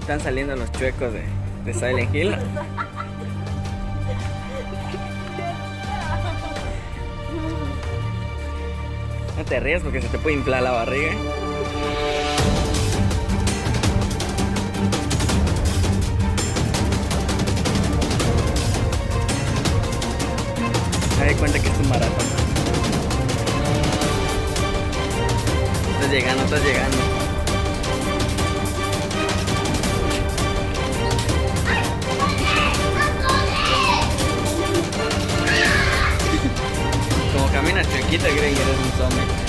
Están, saliendo los chuecos de, de Silent Hill. No te rías porque se te puede inflar la barriga. Me di cuenta que es un maratón. Estás llegando, estás llegando. Como caminas chiquita, creen que eres un zombie.